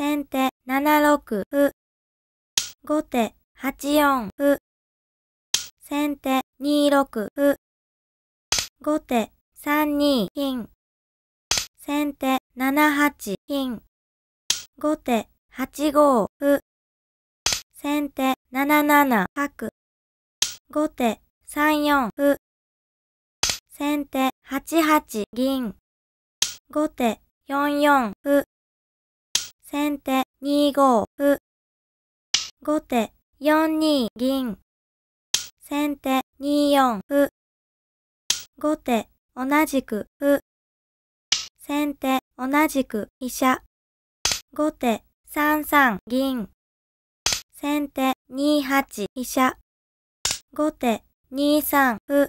先手7六歩。後手8四歩。先手2六歩。後手3二金。先手7八金。後手8五歩。先手7七角。後手3四歩。先手8八銀。後手4四歩。先手2五歩。後手4二銀。先手2四歩。後手同じく歩。先手同じく飛車。後手3三銀。先手2八飛車。後手2三歩。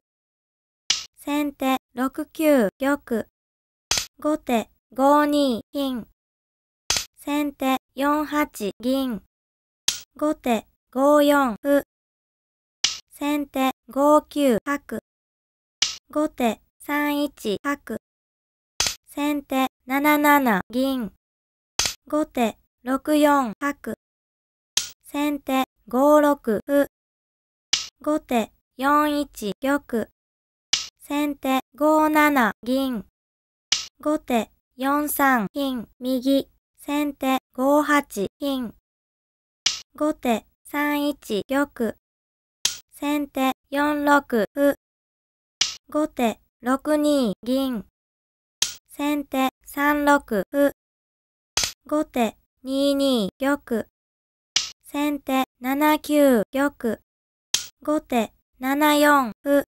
先手6九玉。後手5二金。先手4八銀。後手5四歩。先手5九角。後手3一角。先手7七銀。後手6四角。先手5六歩。後手4一玉。先手5七銀。後手4三金右。先手5八金。後手3一玉。先手4六歩。後手6二銀。先手3六歩。後手2二玉。先手7九玉。後手7四歩。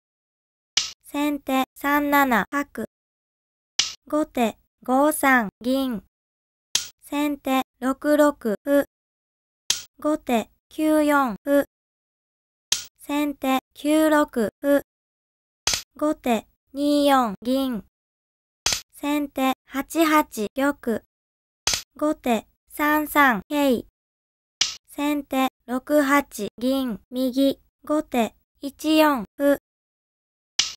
先手3七角。後手5三銀。先手6六歩。後手9四歩。先手9六歩。後手2四銀。先手8八玉。後手3三桂。先手6八銀右。後手1四歩。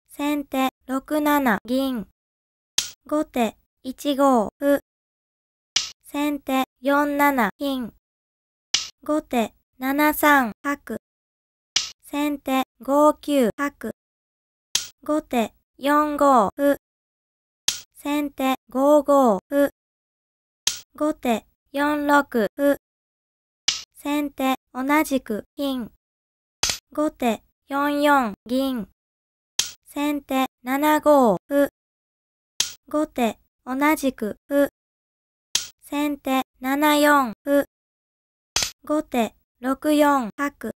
先手6七銀。後手1五歩。先手4七金。後手7三角。先手5九角。後手4五歩。先手5五歩。後手4六歩。先手同じく金。後手4四銀。先手7五歩。後手同じく歩。先手7四歩。後手6四角。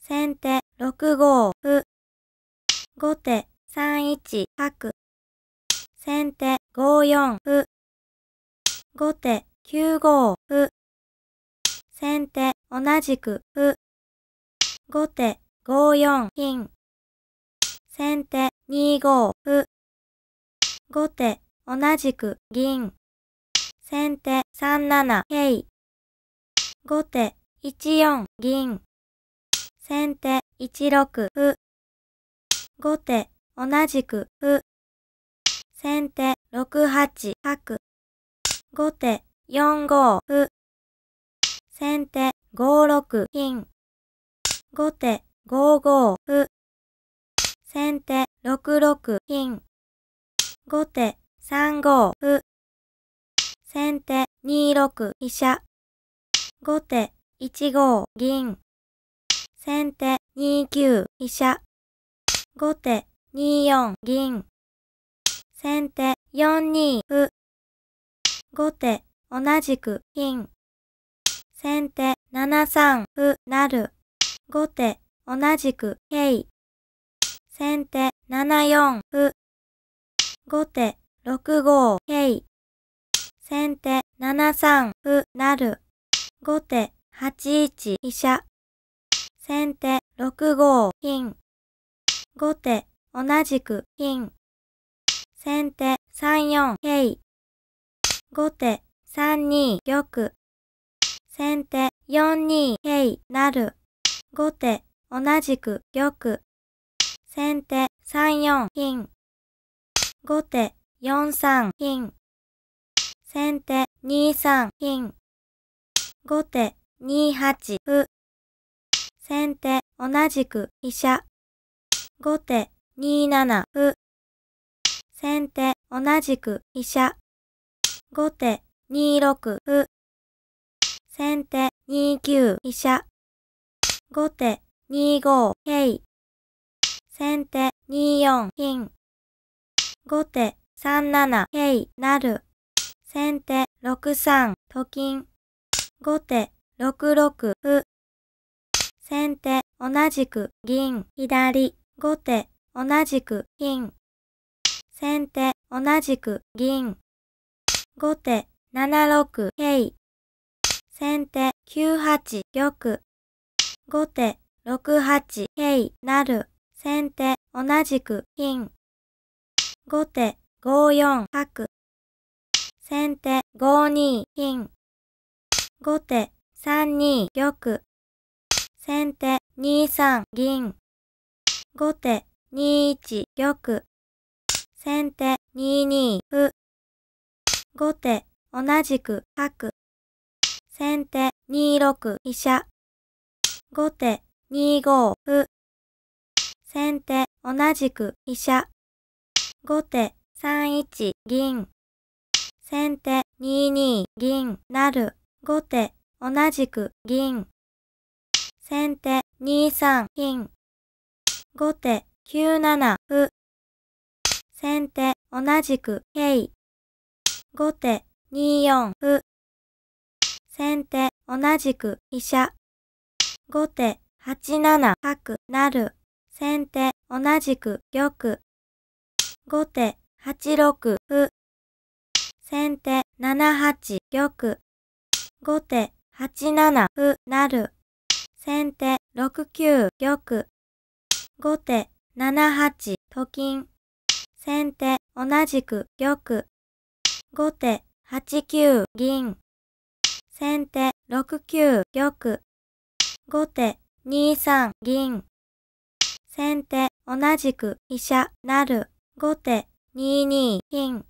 先手6五歩。後手3一角。先手5四歩。後手9五歩。先手同じく歩。後手5四金。先手2五歩。後手同じく銀。先手3七桂。後手1四銀。先手1六歩。後手同じく歩。先手6八角。後手4五歩。先手5六金。後手5五歩。先手6六金。後手3五歩。先手2六飛車。後手1五銀。先手2九飛車。後手2四銀。先手4二歩。後手同じく金。先手7三歩成。後手同じく桂。先手7四歩。後手6五桂。先手7三歩成。後手8一飛車。先手6五金。後手同じく金。先手3四桂。後手3二玉。先手4二桂成。後手同じく玉。先手3四金。後手4三金。先手2三金。後手2八歩。先手同じく飛車。後手2七歩。先手同じく飛車。後手2六歩。先手2九飛車。後手2五桂。先手2四金。後手3七桂成。先手6三と金。後手6六歩。先手同じく銀左。後手同じく金。先手同じく銀。後手7六桂。先手9八玉。後手6八桂成。先手同じく金。後手5四角。先手5二金。後手3二玉。先手2三銀。後手2一玉。先手2二歩。後手同じく角。先手2六飛車。後手2五歩。先手同じく飛車。後手3一銀。先手2二銀成。後手同じく銀。先手2三金。後手9七歩。先手同じく桂。後手2四歩。先手同じく飛車。後手8七角成。先手同じく玉。後手8六歩。先手7八玉。後手8七歩成。先手6九玉。後手7八と金。先手同じく玉。後手8九銀。先手6九玉。後手2三銀。先手同じく飛車成。後手2二金。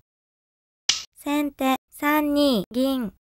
先手3二銀。